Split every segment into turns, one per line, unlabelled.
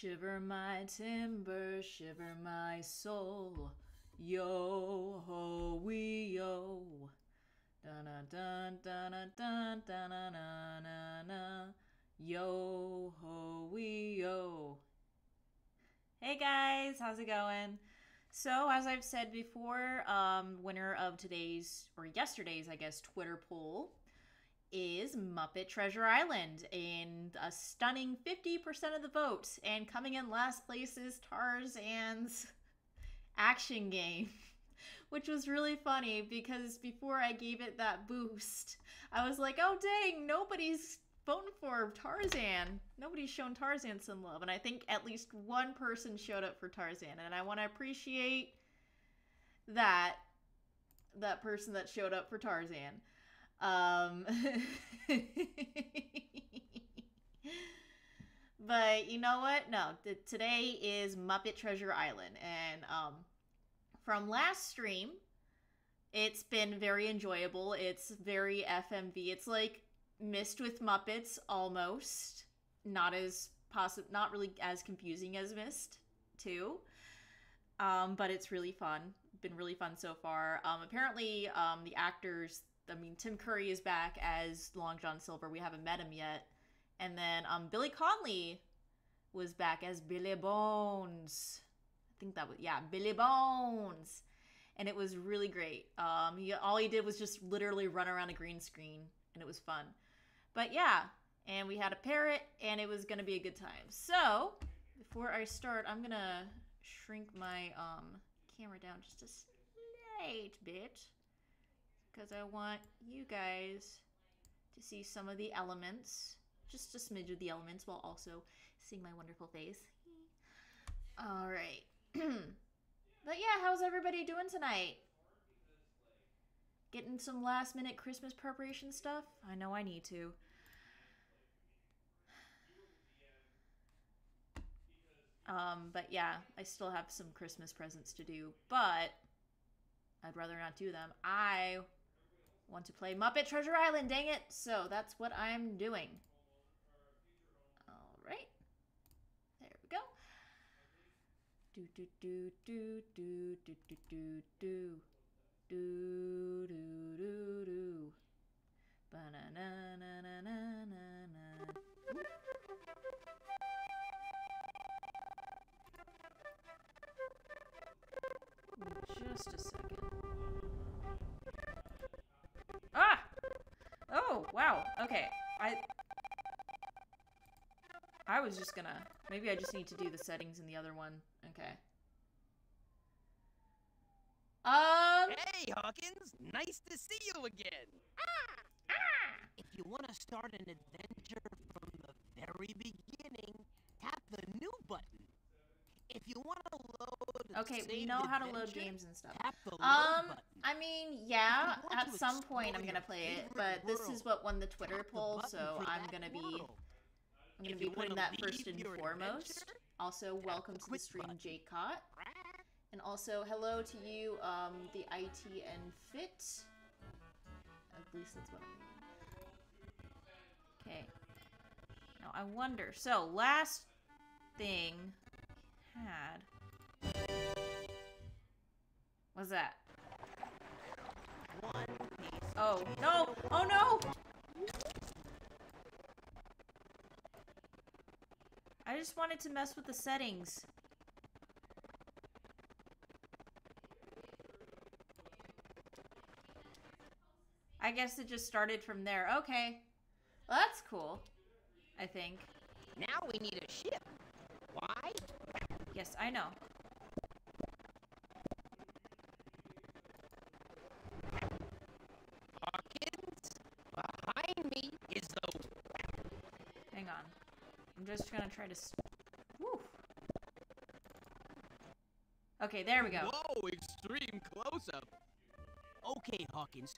Shiver my timber, shiver my soul. Yo ho wee yo. Dun dun dun dun dun dun dun dun. Yo ho wee yo. Hey guys, how's it going? So, as I've said before, um, winner of today's, or yesterday's, I guess, Twitter poll is Muppet Treasure Island in a stunning 50% of the votes. And coming in last place is Tarzan's action game, which was really funny because before I gave it that boost, I was like, oh dang, nobody's voting for Tarzan. Nobody's shown Tarzan some love. And I think at least one person showed up for Tarzan. And I want to appreciate that that person that showed up for Tarzan. Um, but you know what? No, th- today is Muppet Treasure Island, and um, from last stream, it's been very enjoyable. It's very FMV. It's like Myst with Muppets almost, not as possible, not really as confusing as Myst, too. Um, but it's really fun. Been really fun so far. Um, apparently, um, the actors I mean, Tim Curry is back as Long John Silver. We haven't met him yet. And then um, Billy Connolly was back as Billy Bones. I think that was yeah, Billy Bones. And it was really great. Um, he, all he did was just literally run around a green screen, and it was fun. But yeah, and we had a parrot, and it was gonna be a good time. So before I start, I'm gonna shrink my um, camera down just a slight bit because I want you guys to see some of the elements, just a smidge of the elements, while also seeing my wonderful face. All right. but yeah, how's everybody doing tonight? Getting some last minute Christmas preparation stuff? I know I need to. Um, but yeah, I still have some Christmas presents to do, but I'd rather not do them. I want to play Muppet Treasure Island, dang it! So that's what I'm doing. Alright. There we go. Do do do do do do do do do do do do do ba na na na na na na na Just a second. Oh, wow. Okay. I... I was just gonna... Maybe I just need to do the settings in the other one. Okay. Um...
Hey, Hawkins! Nice to see you again!
Ah!
If you want to start an adventure from the very beginning, tap the new button. If you want to load
Okay, we know how to load
adventure,
games and stuff.
Tap the load
Um,
button.
I mean, yeah,
If you want
at some point I'm gonna play it,
favorite
but this is what won the Twitter
Tap the
poll, so I'm gonna be
world.
I'm gonna
If
be putting that first and foremost. Also, welcome
the
to the stream,
button.
Jake Cott. And also, hello to you, um, the IT and Fit. At least that's what I'm Okay. Now, I wonder. So, last thing had. What's that?
One piece
Oh, no! Oh, no! I just wanted to mess with the settings. I guess it just started from there. Okay. Well, that's cool. I think.
Now we need a ship. Why?
Yes, I know.
Hawkins, behind me is the
Hang on. I'm just gonna try to. Woo. Okay, there we go.
Whoa, extreme close-up. Okay, Hawkins.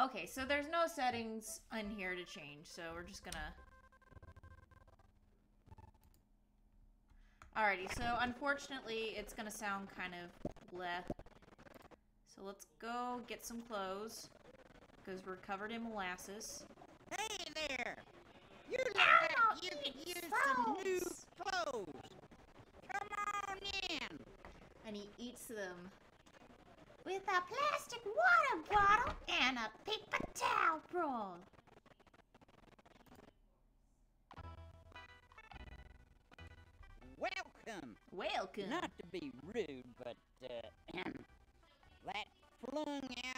Okay, so there's no settings in here to change, so we're just gonna... Alrighty, so unfortunately, it's gonna sound kind of bleh. So let's go get some clothes. Because we're covered in molasses.
Hey there! You look
Elmo
like you could
eats
use some new clothes. Come on in.
And he eats them. With a plastic water bottle and a paper towel roll.
Welcome.
Welcome.
Not to be rude, but uh, that flung out of a burning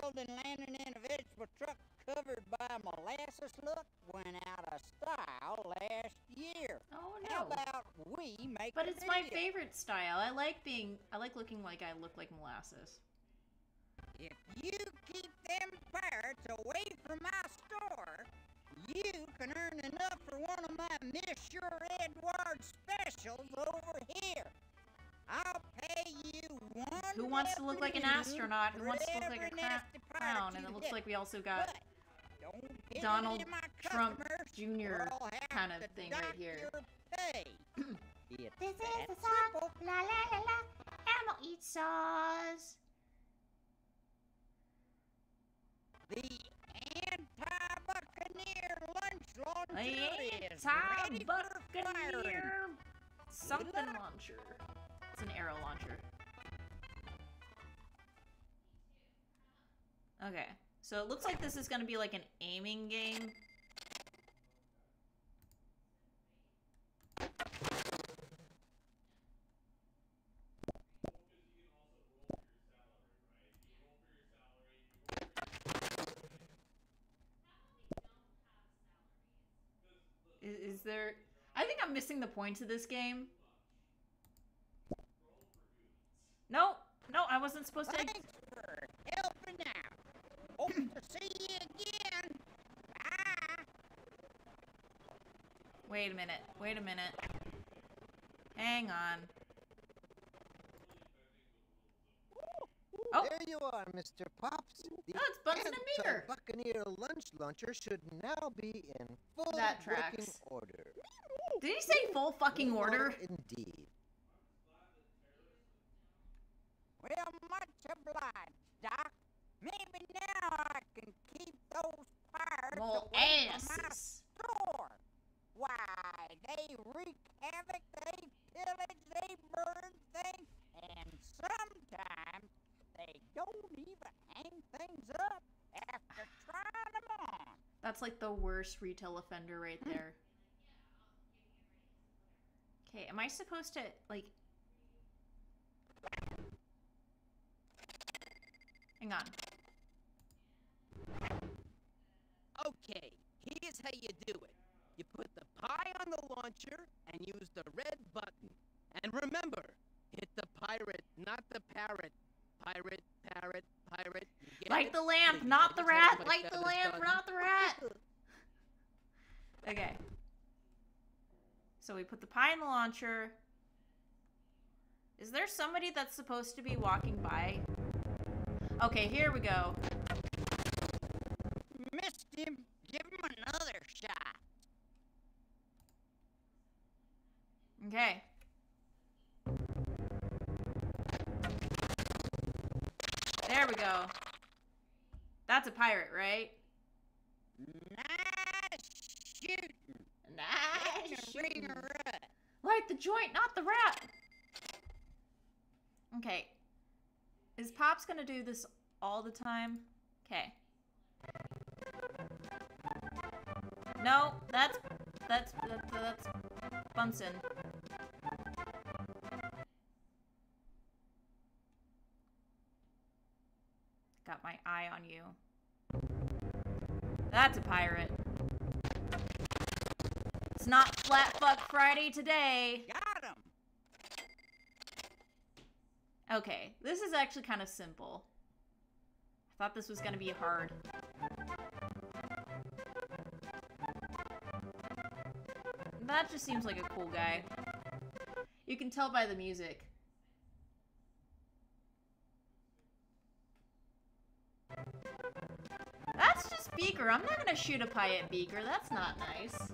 building, landing in a vegetable truck covered by molasses look went out of style last year.
Oh
How about we make
But it's my favorite style. I like being I like looking like I look like molasses.
If you keep them pirates away from my store, you can earn enough for one of my Monsieur Edward specials over here. I'll pay you one.
Who wants to look like an astronaut? Who wants to look like a
every
cra-
nasty
clown? And it looks like we also got
But don't hit
Donald
any of my
Trump Jr.
or I'll have
kind of thing right here.
your pay. it's
This is
that
the song.
simple.
La la la la. Elmo eats sauce.
The anti-buccaneer lunch launcher
The
is ready for firing.
anti-buccaneer something launcher. An arrow launcher. Okay, so it looks like this is gonna be like an aiming game. Is there? I think I'm missing the point of this game. No, no, I wasn't supposed to.
Thanks for helping out. Hope to see you again. Bye.
Wait a minute. Wait a minute. Hang on. Oh.
There you are, Mr. Pops. Oh, the
Oh, it's Bunsen and Beaker.
Buccaneer lunch launcher should now be in full
That
working
tracks.
order.
Did he say full fucking order?
Indeed.
Well, much obliged, Doc. Maybe now I can keep those pirates
Well,
away from my
asses.
store. Why, they wreak havoc, they pillage, they burn things, and sometimes they don't even hang things up after trying them on.
That's like the worst retail offender right mm. there. Okay, am I supposed to like? Hang on.
Okay, here's how you do it. You put the pie on the launcher and use the red button. And remember, hit the pirate, not the parrot. Pirate, parrot, pirate. You get
Light
it?
the lamp,
Then you
not
gotta
the
tell
rat.
somebody
Light
that
the
was
lamp,
done.
not the rat. Okay. So we put the pie in the launcher. Is there somebody that's supposed to be walking by? Okay, here we go.
Missed him. Give him another shot.
Okay. There we go. That's a pirate, right?
Shooting.
Nice.
Ring
shooting.
a rut.
Light the joint, not the rat. Okay. Is Pops gonna do this all the time? Okay. No, that's that's that's, that's Bunsen. Got my eye on you. That's a pirate. It's not Flat Fuck Friday today.
Got him.
Okay, this is actually kind of simple. I thought this was gonna be hard. That just seems like a cool guy. You can tell by the music. That's just Beaker. I'm not gonna shoot a pie at Beaker. That's not nice.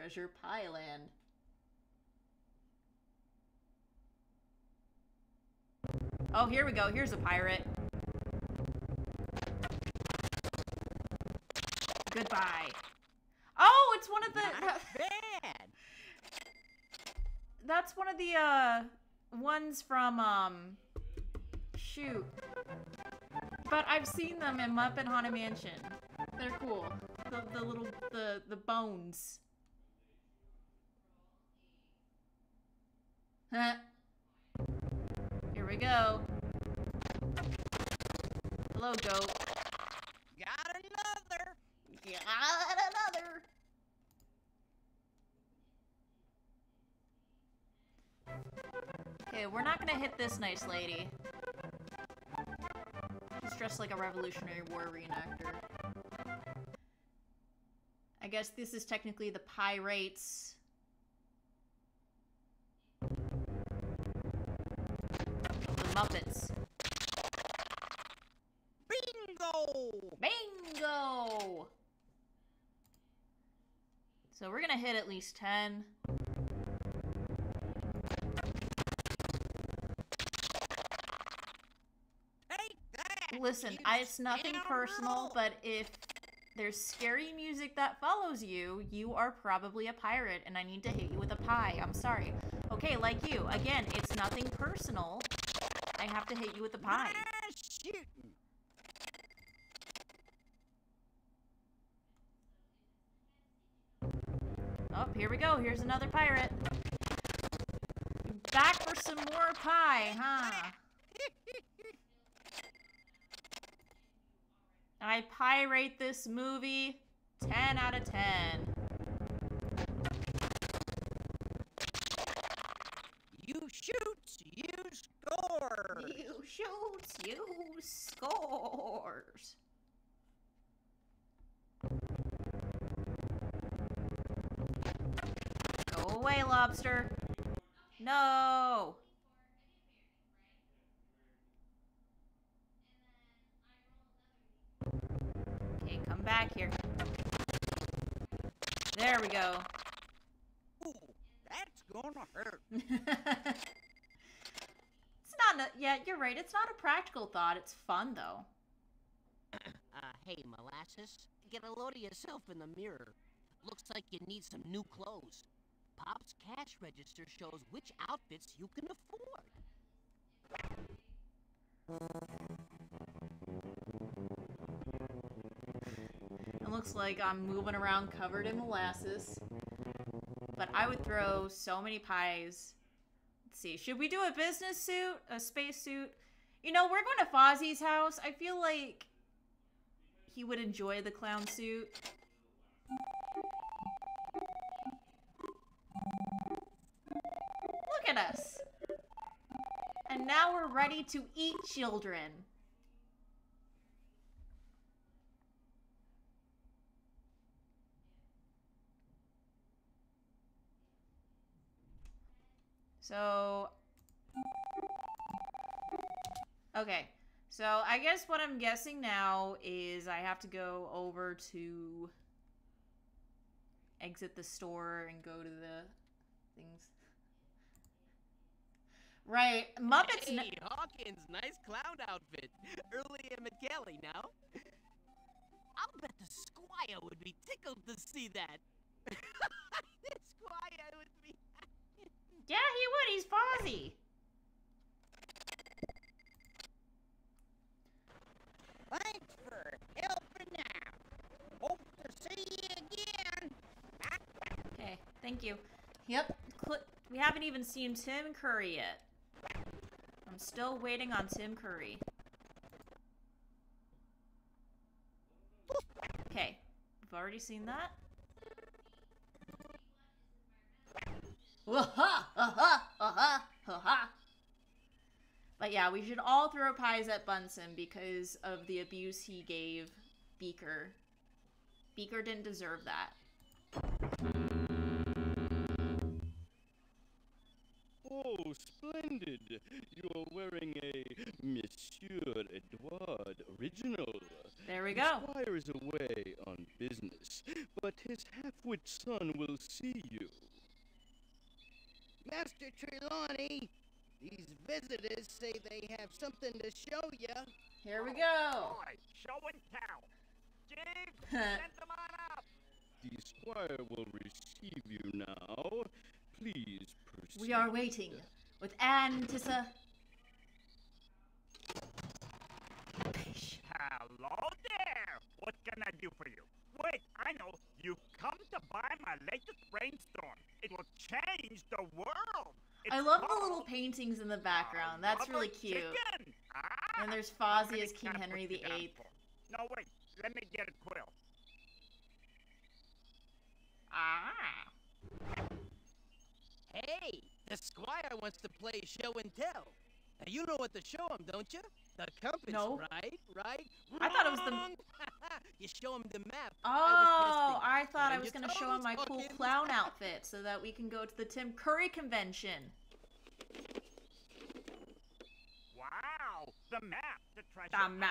Treasure Pie Land. Oh, here we go. Here's a pirate. Goodbye. Oh, it's one of the.
Not bad.
That's one of the uh ones from um shoot. But I've seen them in Muppet Haunted Mansion. They're cool. The the little the the bones. Huh. Here we go. Hello, goat.
Got another.
Got another. Okay, we're not gonna hit this nice lady. She's dressed like a Revolutionary War reenactor. I guess this is technically the pirates. So we're gonna hit at least 10.
Take!
Listen, I, it's nothing personal, but if there's scary music that follows you, you are probably a pirate, and I need to hit you with a pie. I'm sorry. Okay, like you. Again, it's nothing personal. I have to hit you with a pie. Here's another pirate. Back for some more pie, huh? I pirate this movie 10 out of 10.
You shoot, you score.
You shoots, you scores. Go away, lobster. No. Okay, come back here. There we go.
Ooh, that's gonna hurt.
it's not a, yeah, you're right. It's not a practical thought. It's fun though.
Uh, hey, Molasses, get a load of yourself in the mirror. Looks like you need some new clothes. Pop's cash register shows which outfits you can afford.
It looks like I'm moving around covered in molasses. But I would throw so many pies. Let's see. Should we do a business suit? A space suit? You know, we're going to Fozzie's house. I feel like he would enjoy the clown suit. Now we're ready to eat children. So Okay. So I guess what I'm guessing now is I have to go over to exit the store and go to the things. Right. Muppets n-
Hey, Hawkins, nice clown outfit. Early and McKelly now. I'll bet the Squire would be tickled to see that. the Squire would be.
Yeah, he would. He's Fozzie.
Thanks for helping out. Hope to see you again.
Okay, thank you. Yep, cl- we haven't even seen Tim Curry yet. I'm still waiting on Tim Curry. Okay, we've already seen that. But yeah, we should all throw pies at Bunsen because of the abuse he gave Beaker. Beaker didn't deserve that.
Splendid! You're wearing a Monsieur Edouard original.
There we go. The.
Squire is away on business, but his half-wit son will see you.
Master Trelawney, these visitors say they have something to show you.
Here we go.
Boy, show and tell. Jeeves, send them on up.
The squire will receive you now. Please proceed.
We are waiting with Antissa.
Hello there! What can I do for you? Wait, I know. You've come to buy my latest brainstorm. It will change the world. It's
I love the little paintings in the background. That's really cute.
Ah,
And there's Fozzie as King Henry
put you down
VIII.
No, wait. Let me get a quill.
Ah.
Hey, the squire wants to play show and tell. Now you know what to show him, don't you? The compass,
No.
right? Right?
I thought it was the-
you show him the map.
Oh,
I
I thought I was going to show him my cool clown outfit so that we can go to the Tim Curry convention.
Wow, the map, the treasure.
The map.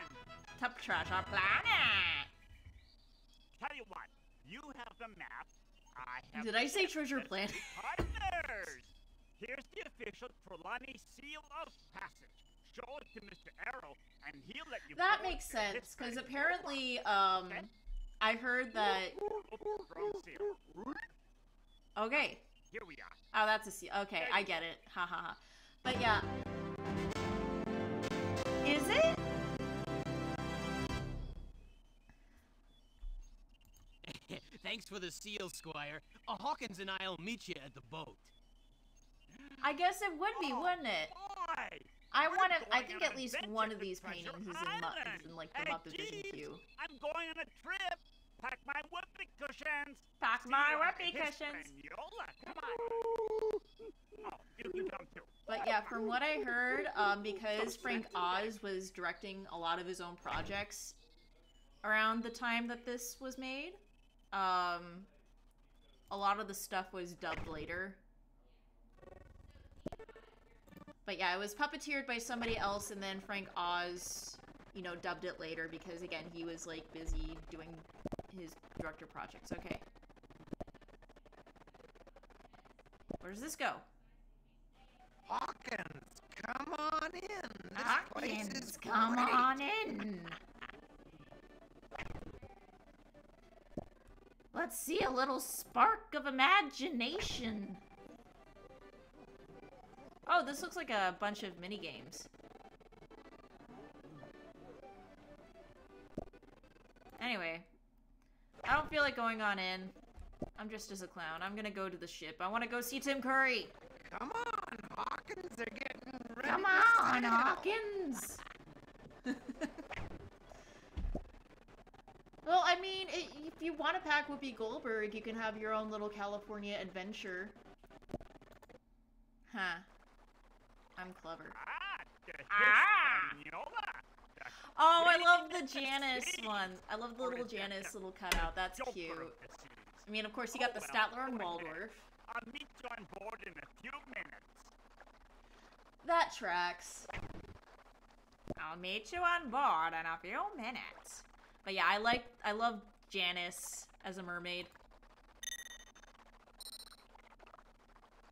island.
Top treasure planet.
Tell you what, you have the map. I
Did I say treasure planet?
Partners. Here's the official Trelawney seal of passage. Show it to Mr. Arrow, and he'll let you.
That makes sense because apparently, um, I heard that.
Seal.
Okay.
Here we are.
Oh, that's a C. Okay, I get it. Ha ha ha. But yeah. Is it?
Thanks for the seal, squire. Uh, Hawkins and I'll meet you at the boat.
I guess it would be,
Oh,
wouldn't it?
Boy,
I want to. I think at least one of these paintings is in, Mu- is in like the
Hey,
Muppet Vision queue.
I'm going on a trip. Pack my whoopee cushions.
Pack
See
my
you
whoopee cushions.
Hispaniola. Come on. Oh, you can come too.
But yeah, from what I heard, um, because Frank Oz was directing a lot of his own projects around the time that this was made, um, a lot of the stuff was dubbed later. But yeah, it was puppeteered by somebody else, and then Frank Oz, you know, dubbed it later because again, he was like busy doing his director projects. Okay. Where does this go?
Hawkins, come on in. This place is
Hawkins, come
great.
on in. Let's see a little spark of imagination. Oh, this looks like a bunch of mini games. Anyway, I don't feel like going on in. I'm just as a clown. I'm gonna go to the ship. I want to go see Tim Curry.
Come on, Hawkins, they're getting ready.
Come on. Hawkins! well, I mean, if you want to pack Whoopi Goldberg, you can have your own little California adventure. Huh. I'm clever.
Ah, the. Hispaniola. The
Oh, I love the Janice one. I love the little Janice little cutout. That's cute.
of the seas.
I mean, of course, you got the Statler and. Waldorf.
I'll meet you on board in a few minutes.
That tracks. I'll meet you on board in a few minutes. But yeah, I like, I love Janice as a mermaid.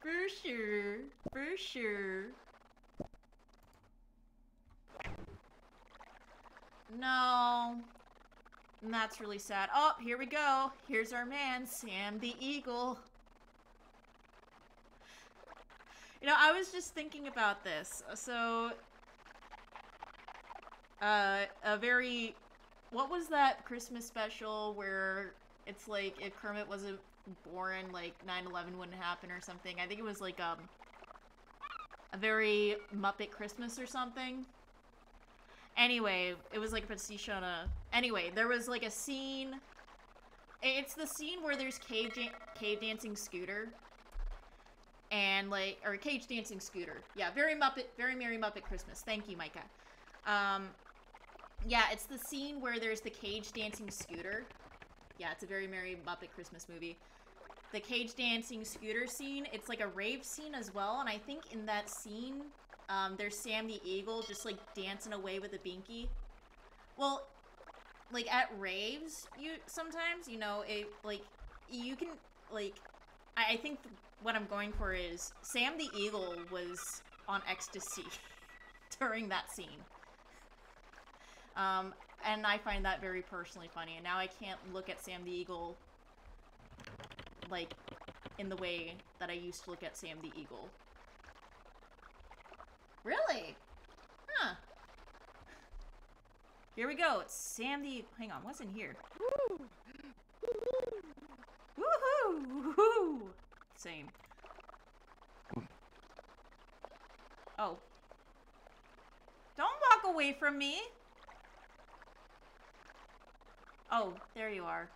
For sure, for sure. No. And that's really sad. Oh, here we go. Here's our man, Sam the Eagle. You know, I was just thinking about this. So, uh, a very, what was that Christmas special where it's like if Kermit wasn't born, like 9/11 wouldn't happen or something? I think it was like um, a very Muppet Christmas or something. Anyway, it was like a pastiche on a. Anyway, there was like a scene. It's the scene where there's cave jan- cave dancing Scooter and like or cage dancing scooter yeah very muppet very merry muppet christmas thank you micah um yeah it's the scene where there's the cage dancing scooter. Yeah it's a very merry muppet christmas movie. The cage dancing scooter scene it's like a rave scene as well and i think in that scene um, there's sam the eagle just like dancing away with a binky. Well like at raves you sometimes you know it like you can like I, I think th- what I'm going for is Sam the Eagle was on ecstasy during that scene. Um, and I find that very personally funny. And now I can't look at Sam the Eagle like in the way that I used to look at Sam the Eagle. Really? Huh. Here we go. It's Sam the Hang on, what's in here? Woo! Woohoo! Woohoo! Same. Oh. Don't walk away from me! Oh, there you are.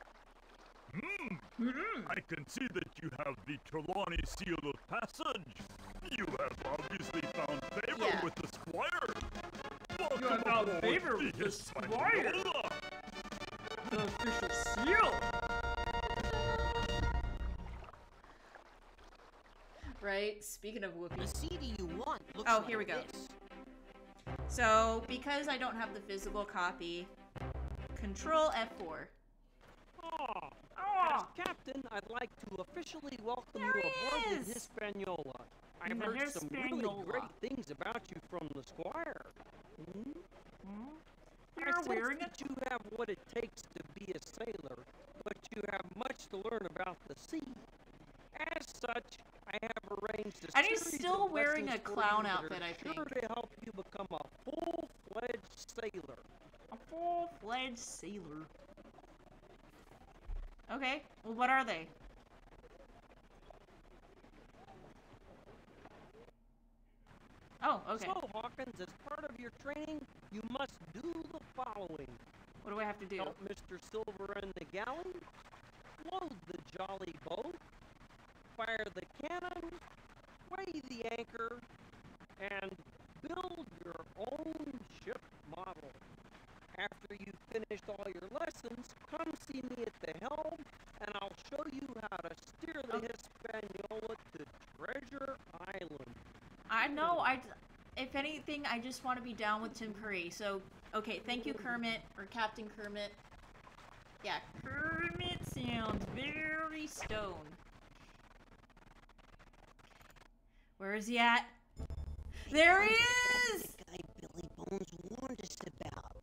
Hmm,
Mm-mm.
I can see that you have the Trelawney Seal of Passage. You have obviously found favor
Yeah.
with the Squire. Welcome
You have found favor with the Squire.
Hispaniola.
The official seal.
Right? Speaking of whoopee.
The
whoopies.
CD you want looks
Oh,
like
here we go.
this.
So, because I don't have the physical copy, Control F4.
Ah,
As
Oh!
captain, I'd like to officially welcome
There
you aboard
is.
the Hispaniola. I've
The
heard some really great things about you from the Squire. Hmm?
Hmm?
I
You're
sense
wearing a
that you have what it takes to be a sailor, but you have much to learn about the sea. As such, I have arranged a
And he's
series
still
of
wearing a clown
you that
outfit,
are
I
sure to help you become a full-fledged sailor.
A full-fledged sailor. Okay, well, what are they? Oh, okay.
So, Hawkins, as part of your training, you must do the following.
What do I have to do?
Help Mr. Silver and the galley, load the jolly boat, fire the cannon, weigh the anchor, and build your own ship model. After you've finished all your lessons, come see me at the helm, and I'll show you how to steer the
Okay.
Hispaniola to Treasure Island.
I know. I, if anything, I just want to be down with Tim Curry. So, okay, thank you, Kermit or Captain Kermit. Yeah, Kermit sounds very stone. Where is he at? There he is!
The guy Billy Bones warned us about.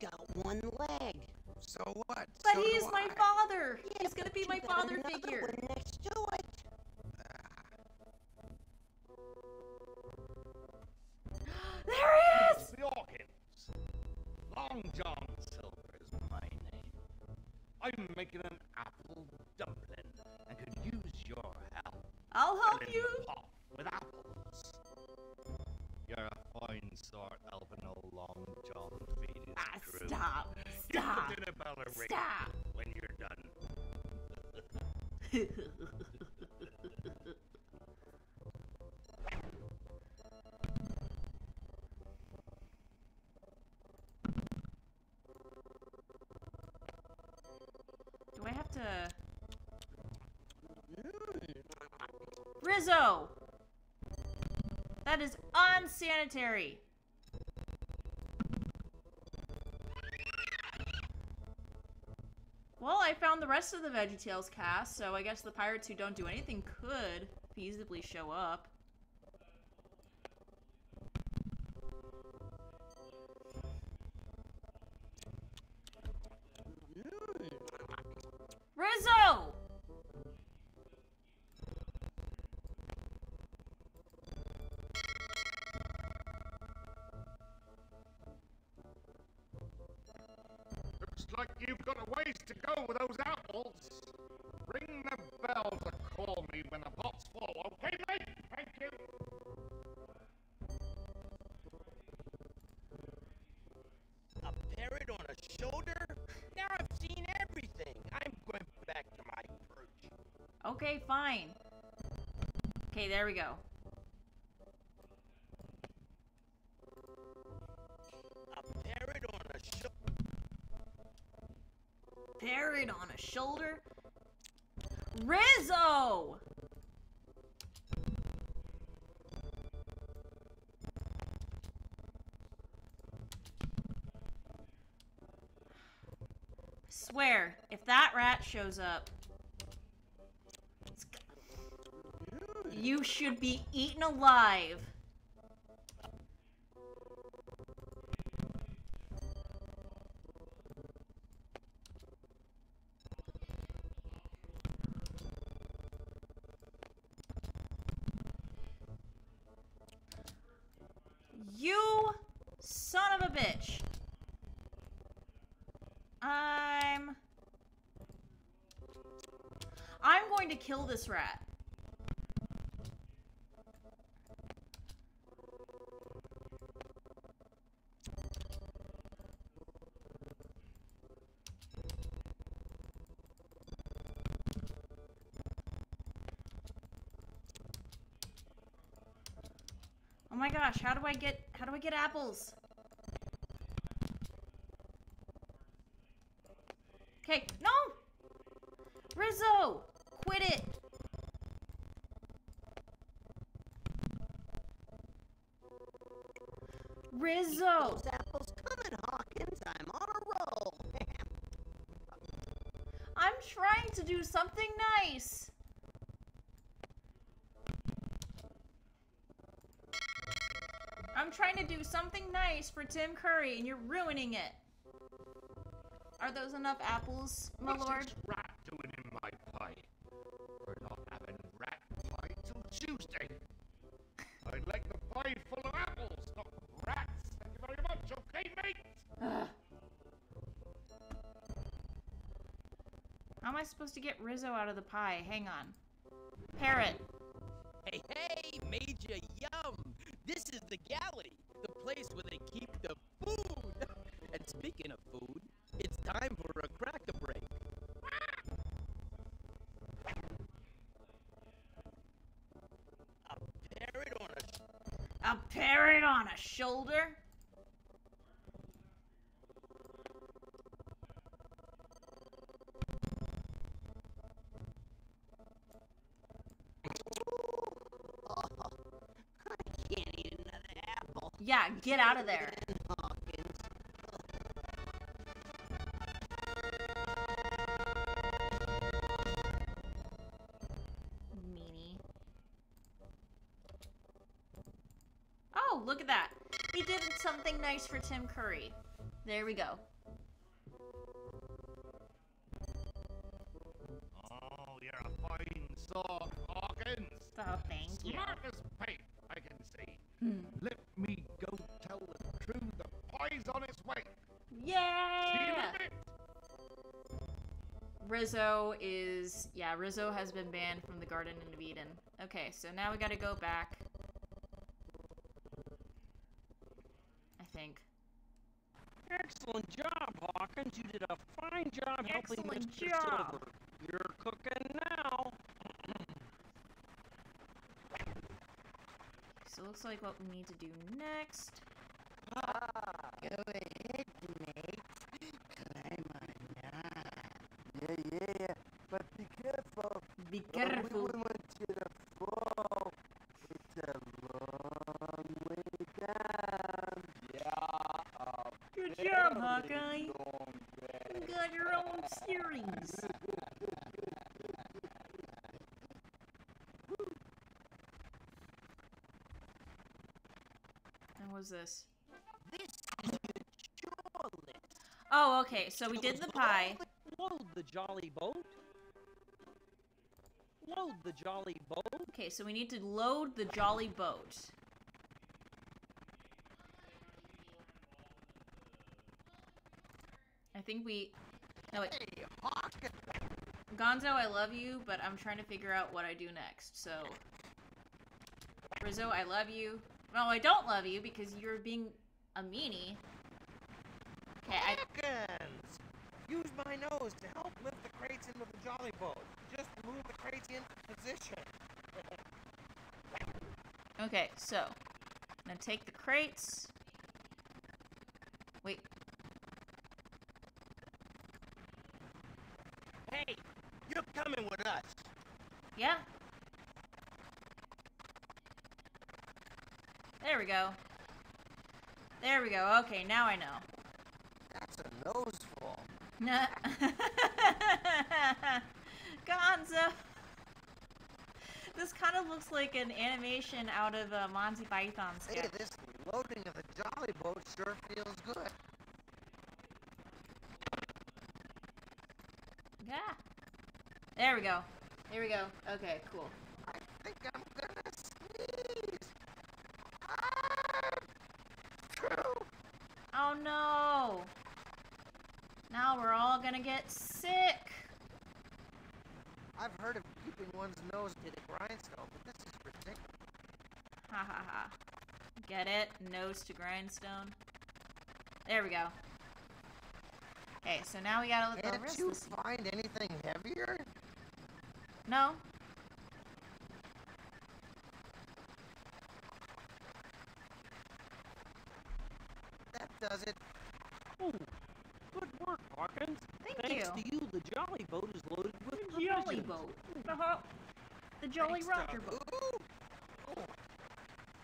He's got one leg.
So what?
But
so
he's my
I.
father.
Yeah,
He's gonna be my father figure.
one next to it.
There he is!
Hawkins. Long John Silver is my name. I'm making an apple dumpling and could use your help.
I'll help you.
the with apples. You're a fine sort, Albino Long John
stop. Stop.
the dinner bell a ring
Stop.
when you're done.
Do I have to... Mm. Rizzo! That is unsanitary. Found the rest of the VeggieTales cast, so I guess the pirates who don't do anything could feasibly show up. Rizzo!
Looks like you've got a ways to go with those. Ring the bell to call me when the pot's full, okay, mate? Thank you.
A parrot on a shoulder? Now I've seen everything. I'm going back to my perch.
Okay, fine. Okay, there we go.
Shoulder.
Rizzo! Swear, if that rat shows up, you should be eaten alive. This rat. Oh my gosh, how do I get how do I get apples? Okay, no! Rizzo! Quit it! Do something nice! I'm trying to do something nice for Tim Curry and you're ruining it. Are those enough apples, my lord? I supposed to get Rizzo out of the pie? Hang on. Parrot.
Hey, hey, Major Yum! This is the galley, the place where they keep the food. And speaking of food, it's time for a cracker break. A parrot on a
A parrot on a shoulder?
Oh, I can't eat another apple.
Yeah, get out of there.
Hawkins.
Meanie. Oh, look at that. We did something nice for Tim Curry. There we go.
Oh, you're a fine sort, Hawkins.
Oh, thank you.
Smart as paint, I can see.
Hmm.
The on its way. See you in
Yeah! Rizzo is... Yeah, Rizzo has been banned from the Garden of Eden. Okay, so now we gotta go back. I think.
Excellent job, Hawkins. You did a fine job helping
Excellent
Mr.
job.
Silver. You're cooking now.
So it looks like what we need to do next.
Go ahead, mate. Climb on up.
Yeah, yeah, but be careful. We want you to fall. It's a long way down. Yeah.
Good job, Hawkeye. You got your own series. And what was this?
This is your chore.
Oh, okay. So we did the pie.
Load the jolly boat. The jolly boat.
Okay, so we need to load the jolly boat. I think we. No, wait.
Hey, Hawkins.
Gonzo, I love you, but I'm trying to figure out what I do next. So, Rizzo, I love you. No, I don't love you because you're being a meanie. Okay, I.
Use my nose to help lift the crates into the jolly boat. Just move the crates into position.
Okay, so. I'm gonna take the crates. Wait,
Hey, you're coming with us.
Yeah. There we go. There we go. Okay, now I know.
That's a noseful.
Nah. Gonzo. This kind of looks like an animation out of a Monty Python
Hey, this loading of the jolly boat sure feels good.
Yeah. There we go. There we go. Okay, cool.
I think I'm gonna sneeze. Ah.
Oh no. Now we're all gonna get sick.
I've heard of keeping one's nose to the grindstone, but this is ridiculous.
Ha ha ha. Get it? Nose to grindstone. There we go. Okay, so now we gotta the
Can't
rest
you
of the...
find anything heavier?
No?
That does it.
Oh, good work, Hawkins.
Thank
Thanks
you.
to you, the Jolly Boat is loaded with
The Jolly
provisions.
Boat. The, ho- the Jolly
Thanks
Roger
to
Boat.
who? Oh,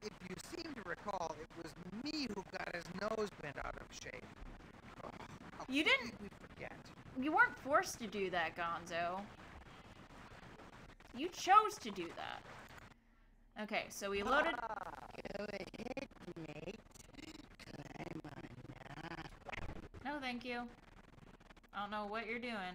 if you seem to recall, it was me who got his nose bent out of shape. Oh, how
You didn't-
quickly We forget.
You weren't forced to do that, Gonzo. You chose to do that. Okay, so we ah, loaded.
Go ahead, mate. Climb on up.
No, thank you. I don't know what you're doing.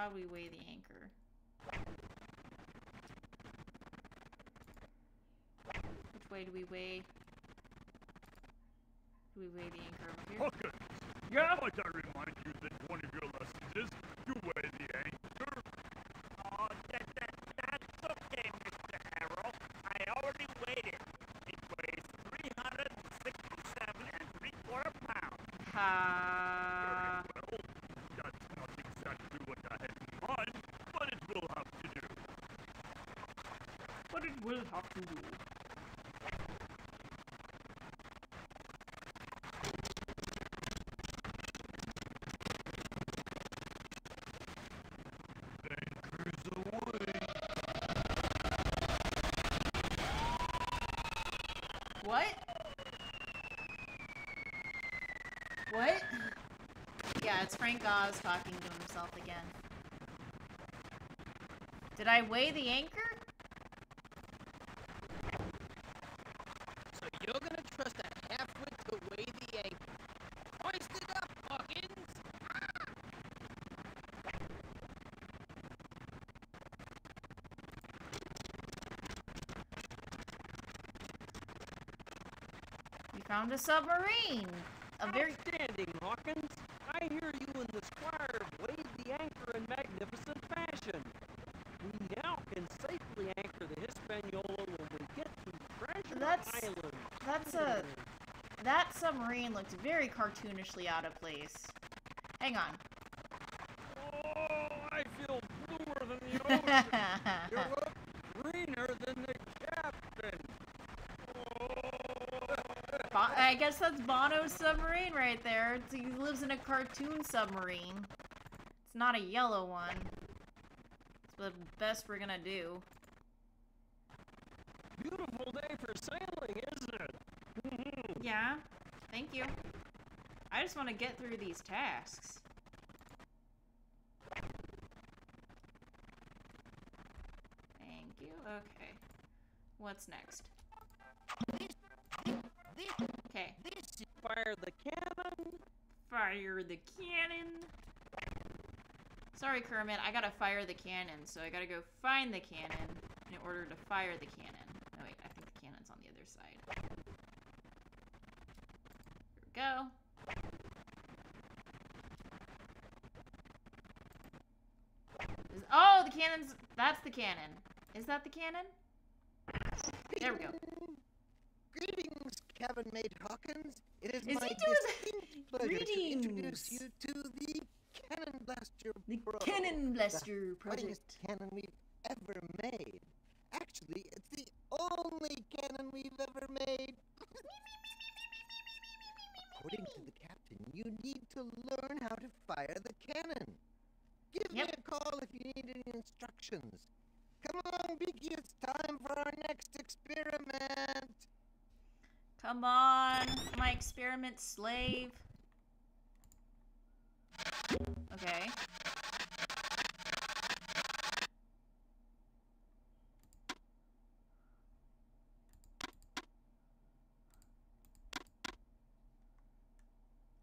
How do we weigh the anchor? Which way do we weigh? Do we weigh the anchor over here?
Hawkins, yeah, might I remind you that one of your lessons is to weigh the anchor?
Oh, that, that, that's okay, Mr. Arrow. I already weighed it. It weighs 367 and three quarter pounds.
Ha.
Well, that's not exactly what I had in mind, but it will have to do.
But it will have to do. What? What? Yeah, it's Frank Oz talking to himself again. Did I weigh the anchor?
So you're gonna trust a halfwit to weigh the anchor. Hoist it up, Hawkins!
We found a submarine. A very
Outstanding, Hawkins. I hear you and the squire have weighed the anchor in magnificent fashion. We now can safely anchor the Hispaniola when we get to Treasure
That's-
Island.
that's a that submarine looked very cartoonishly out of place. Hang on.
Oh, I feel bluer than the ocean. you look greener than the captain.
Bo- I guess that's Bono's submarine right there. It's- he lives in a cartoon submarine. It's not a yellow one. It's the best we're gonna do.
Beautiful day for sailing, isn't it?
Yeah, thank you. I just want to get through these tasks. Thank you. Okay. What's next?
Cannon.
Fire the cannon. Sorry, Kermit. I gotta fire the cannon, so I gotta go find the cannon in order to fire the cannon. Oh wait, I think the cannon's on the other side. Here we go. Is- oh, the cannon's. That's the cannon. Is that the cannon? There we go.
Greetings, Kevin mate Hawkins. It is,
Is
my distinct pleasure to introduce you to the Cannon Blaster
The
Pro.
Cannon Blaster
the
project.
cannon we've ever made. Actually, it's the only cannon we've ever made. According to the captain, you need to learn how to fire the cannon. Give me a call if you need any instructions. Come on, Beaky, it's time for our next experiment.
Come on, my experiment slave. Okay.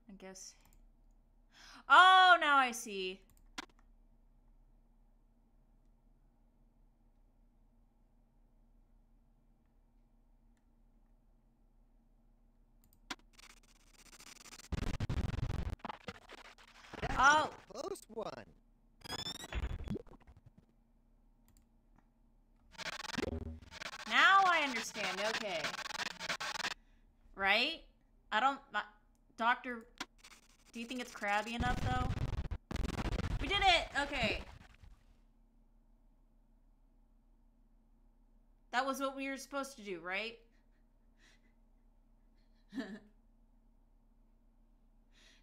I guess. Oh, now I see. Oh!
Close one.
Now I understand. Okay. Right? I don't. Uh, Do you think it's crabby enough, though? We did it! Okay. That was what we were supposed to do, right?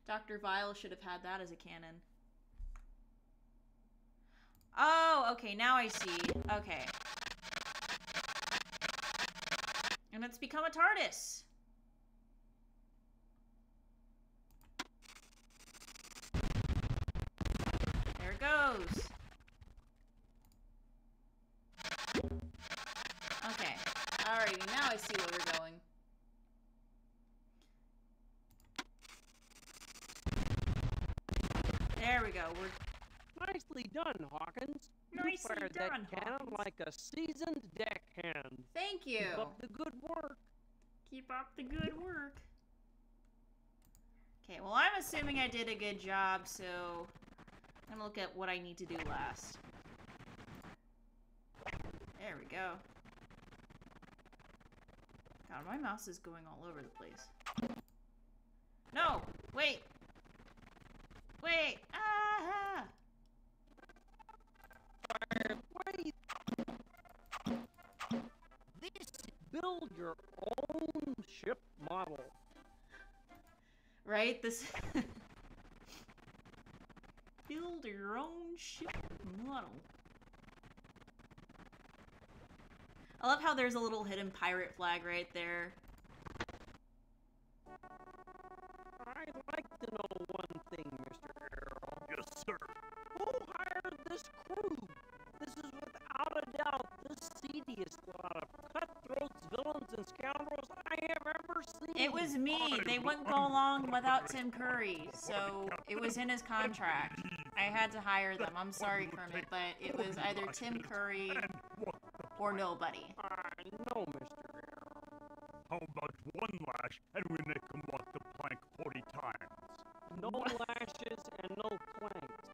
Dr. Vile should have had that as a cannon. Oh, okay, now I see. Okay. And it's become a TARDIS. There it goes. Okay. Alrighty, now I see where we're going. There we go. We're
Nicely done, Hawkins. You
Nicely
fired
done,
that cannon like a seasoned deckhand.
Thank you.
Keep up the good work.
Keep up the good work. Okay, well, I'm assuming I did a good job, so I'm gonna look at what I need to do last. There we go. God, my mouse is going all over the place. No! Wait! Wait! Ah!
Wait. This build your own ship model.
Right? This. Build your own ship model. I love how there's a little hidden pirate flag right there.
I'd like to know one thing, Mr. Arrow.
Yes, sir.
Who hired this crew? This is without a doubt the seediest lot of cutthroats, villains, and scoundrels I have ever seen.
It was me. They wouldn't go along without Tim Curry, so it was in his contract. I had to hire them. I'm sorry, Kermit, but it was either Tim Curry or nobody.
I know, Mr.
How about one lash and we make him walk the plank 40 times?
No lashes and no planks.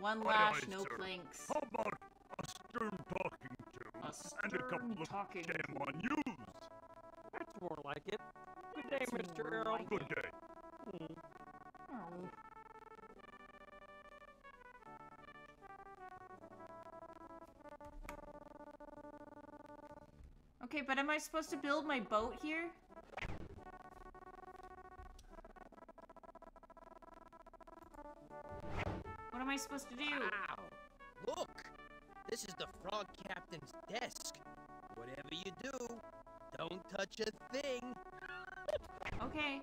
One lash,
aye,
no
sir.
planks.
How about a stern talking to
A
and a couple
stern
of
talking
shame on yous?
That's more like it. Good day,
That's
Mr.
more
Arrow.
like
Good day.
Okay, but am I supposed to build my boat here? What am I supposed to do?
Wow! Look! This is the frog captain's desk. Whatever you do, don't touch a thing.
Okay.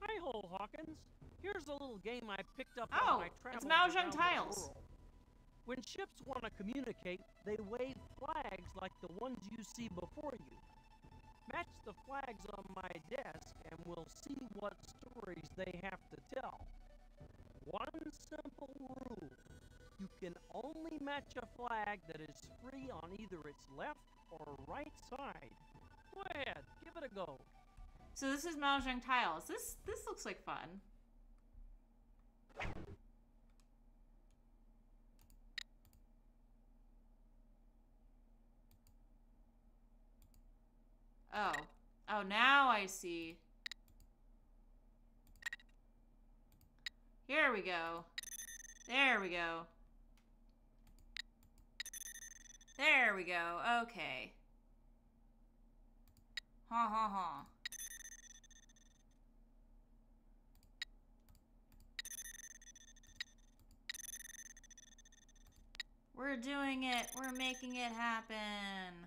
Hi ho, Hawkins. Here's a little game I picked up
Oh,
on my
it's
travels
Mahjong
around the
tiles.
world. When ships want to communicate, they wave flags like the ones you see before you. Match the flags on my desk and we'll see what stories they have to tell. One simple rule. You can only match a flag that is free on either its left or right side. Go ahead, give it a go.
So this is Mahjong tiles. This this looks like fun. Oh. Oh, now I see. Here we go. There we go. There we go. Okay. Ha ha ha. We're doing it. We're making it happen.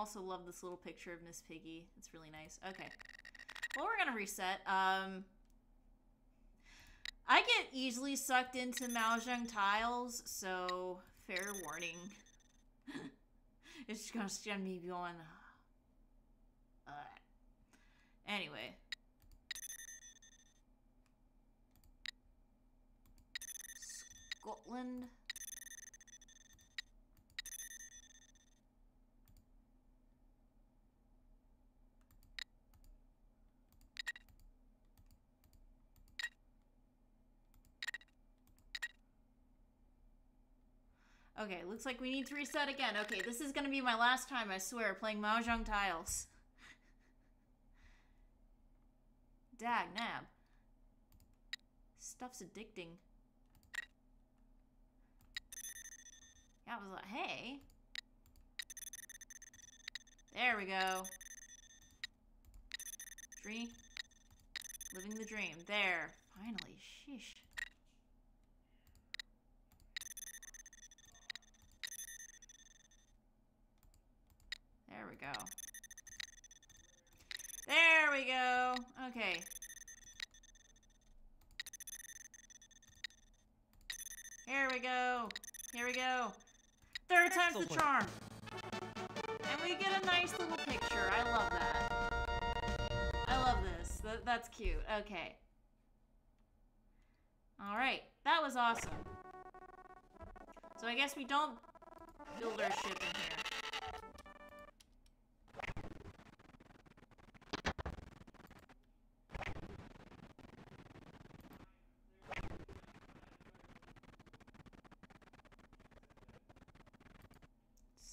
Also love this little picture of Miss Piggy. It's really nice. Okay. Well, we're gonna reset. Um, I get easily sucked into Mahjong tiles, so fair warning. it's just gonna be going. Uh, anyway. Scotland. Okay, looks like we need to reset again. Okay, this is gonna be my last time, I swear, playing Mahjong Tiles. Dag nab. Stuff's addicting. Yeah, I was like, hey. There we go. Dream. Living the dream. There. Finally. Sheesh. We go. There we go. Okay. Here we go. Here we go. Third time's the charm. And we get a nice little picture. I love that. I love this. That, that's cute. Okay. All right. That was awesome. So I guess we don't build our ship in here.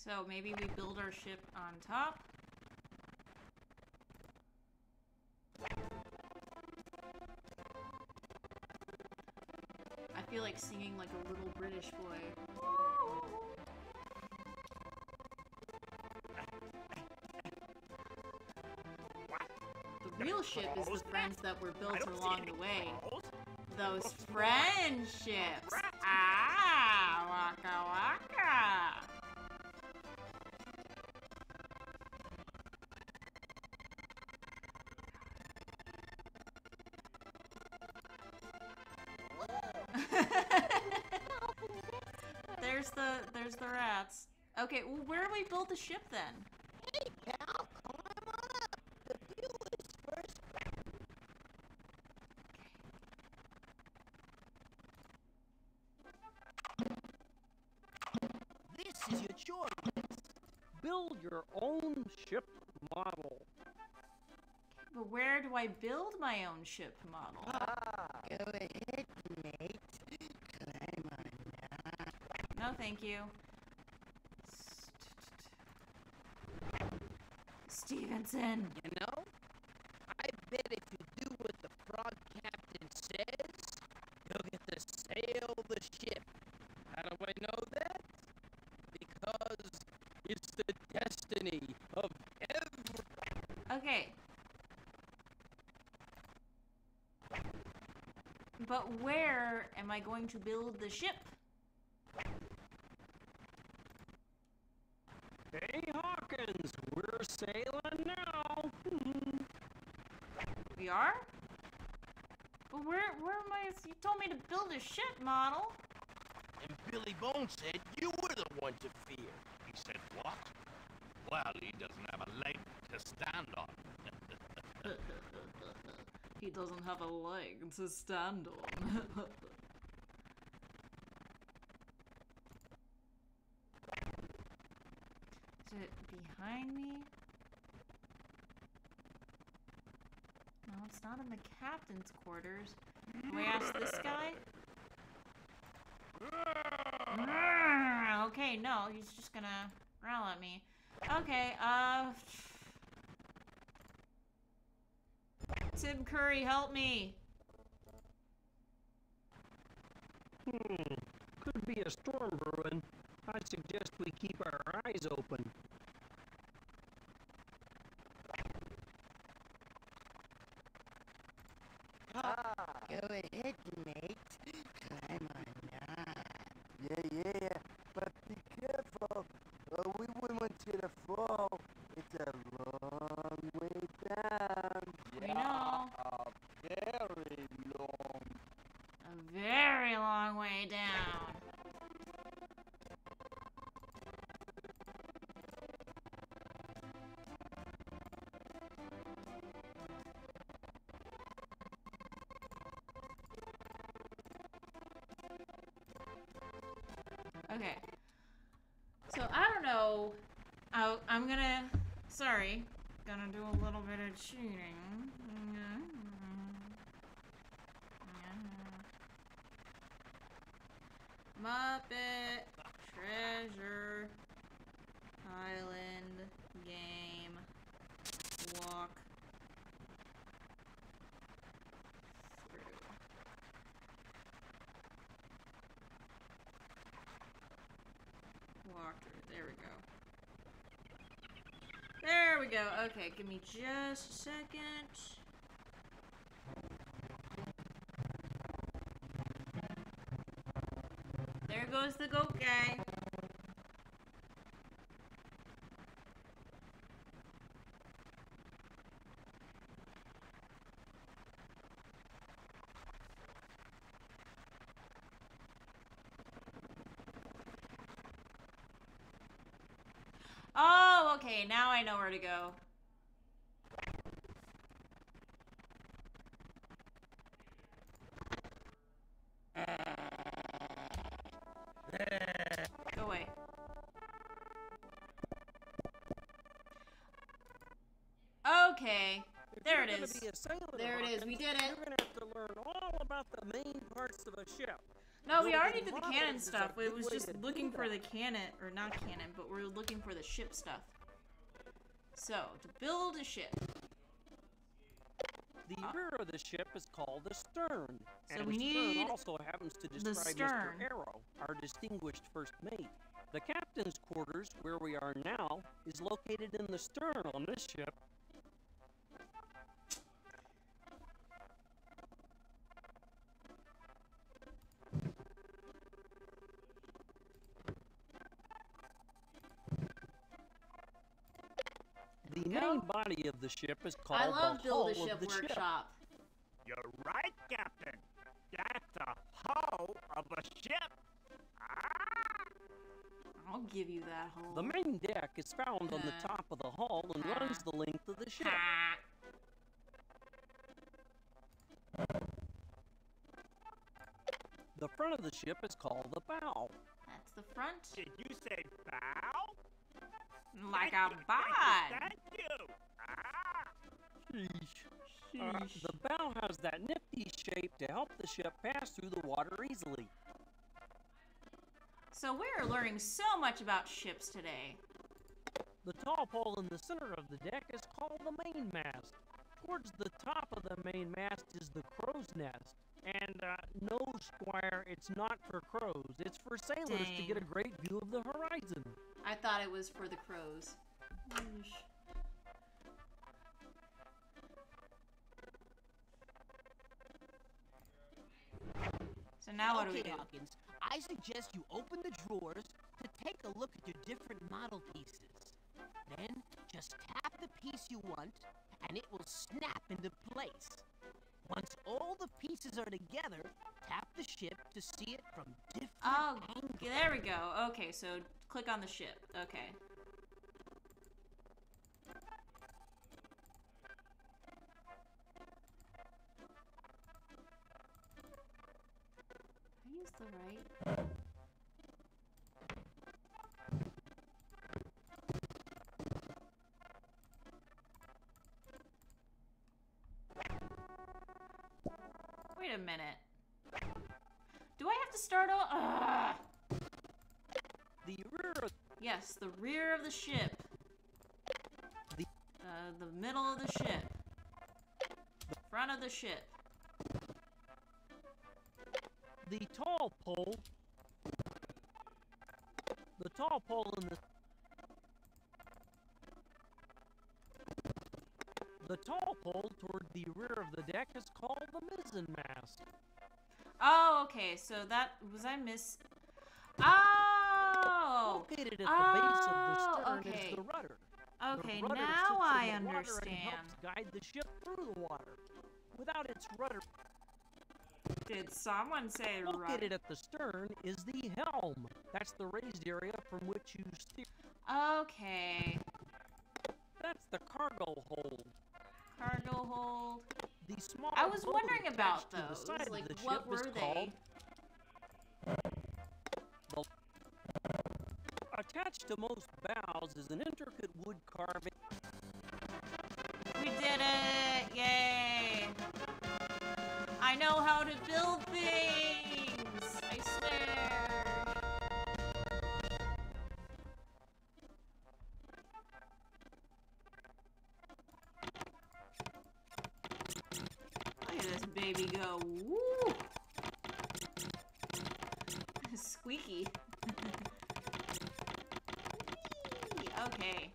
So maybe we build our ship on top. I feel like singing like a little British boy. The real ship is the friends that were built along the way. Those friendships. Ah, waka waka. there's the there's the rats. Okay, well, where do we build the ship then?
Hey, pal, climb on up. The fuel is first.
This is your choice.
Build your own ship model.
But where do I build my own ship model?
Ah, Go ahead, mate. Climb on up.
No, thank you. Stevenson.
You know, I bet if you do what the frog captain says, you'll get to sail the ship. How do I know that? Because it's the destiny of every.
Okay. But where am I going to build the ship?
Hey, Hawkins, we're sailing now.
We are? But where where am I? You told me to build a ship model.
And Billy Bones said you were the one to fear. He said what? Well, he doesn't have a leg to stand on.
he doesn't have a leg to stand on. Is it behind me? No, it's not in the captain's quarters. We ask this guy? Okay, no, he's just gonna growl at me. Okay, uh... Tim Curry, help me!
Hmm, could be a storm brewing. I suggest we keep our eyes open.
I, I'm gonna. Sorry. Gonna do a little bit of cheating. Muppet Treasure Island game walk through. Walk through. There we go. There we go. Okay, give me just a second. There goes the goat guy. Oh, okay. Now I know where to go. Go Okay. There it
If be a sailor,
There it is. We did it.
You're gonna have to learn all about the main parts of a ship.
No, we already did the cannon stuff. It was just looking for the cannon, or not cannon, but we're looking for the ship stuff. So, to build a ship.
The uh, rear of the ship is called the stern.
So
and
we need
stern also happens to describe. Mr. Arrow, our distinguished first mate. The captain's quarters, where we are now, is located in the stern on this ship. Body of the ship is called
I love
the hull of the ship.
Workshop.
You're right, Captain. That's the hull of a ship. Ah.
I'll give you that hole.
The main deck is found on the top of the hull and runs the length of the ship. Ah. The front of the ship is called the bow.
That's the front.
Did you say bow?
Like a
you,
bod.
Uh, the bow has that nifty shape to help the ship pass through the water easily.
So we're learning so much about ships today.
The tall pole in the center of the deck is called the mainmast. Towards the top of the mainmast is the crow's nest. And uh, no, Squire, it's not for crows. It's for sailors to get a great view of the horizon.
I thought it was for the crows. So now what do we
okay,
do?
Hawkins, I suggest you open the drawers to take a look at your different model pieces. Then just tap the piece you want, and it will snap into place. Once all the pieces are together, tap the ship to see it from different
Oh,
angles.
there we go. Okay, so click on the ship. Okay. The
rear of
the ship.
The-
uh, the middle of the ship. Front of the ship.
the tall pole. The tall pole in the The tall pole toward the rear of the deck is called the mizzenmast.
Oh, okay. So that was I miss.
Located at the base of the
Oh,
stern
okay.
is the rudder.
Okay,
the rudder
now
sits
I
in the water
understand.
Guide the ship through the water. Without its rudder
Did someone say
located
rudder?
at the stern is the helm. That's the raised area from which you steer.
Okay.
That's the cargo hold.
Cargo hold.
The small
I was wondering about those. Like, what
ship
were they?
Attached to most bows is an intricate wood carving.
We did it! Yay! I know how to build things! I swear! Look at this baby go. Woo! Squeaky. Okay.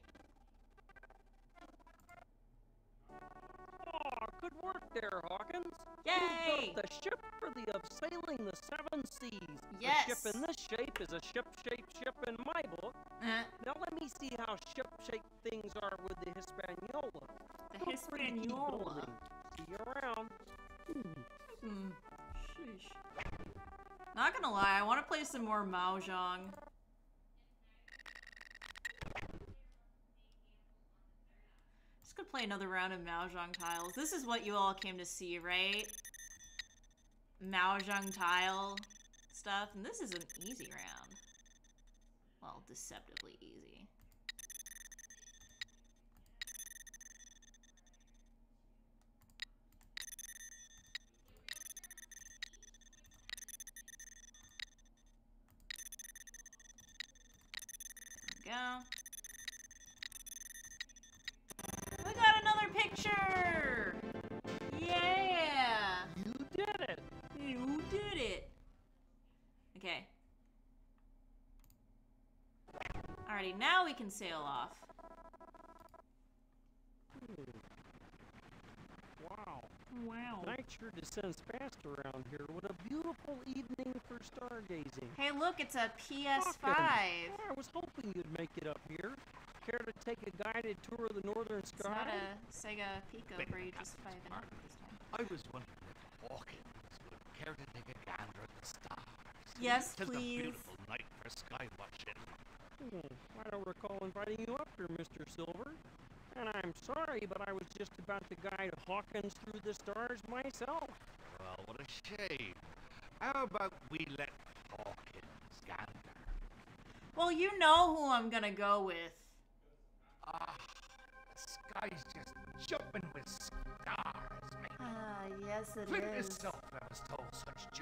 Oh, good work there, Hawkins.
Yay!
You built the ship worthy of sailing the seven seas.
Yes.
A ship in this shape is a ship-shaped ship in my book.
Uh,
Now let me see how ship-shaped things are with the Hispaniola.
the Hispaniola.
See you around.
Hmm. Sheesh. Not gonna lie, I want to play some more Mahjong. Just gonna play another round of Mahjong tiles. This is what you all came to see, right? Mahjong tile stuff, and this is an easy round. Well, deceptively easy. We can sail off.
Wow.
Wow.
Night sure descends fast around here. What a beautiful evening for stargazing.
Hey, look, it's a PS5.
Hawkins, I was hoping you'd make it up here. Care to take a guided tour of the northern
It's
sky?
not a Sega Pico where you just five and up this time.
I was wondering if Hawkins would care to take a gander at the stars.
Yes,
Tis
please.
a beautiful night for sky watching.
Hmm, I don't recall inviting you up here, Mr. Silver. And I'm sorry, but I was just about to guide Hawkins through the stars myself.
Well, what a shame. How about we let Hawkins gander?
Well, you know who I'm gonna go with.
Ah, the sky's just jumping with stars, mate.
Ah, yes it
Flint
is.
itself never stole such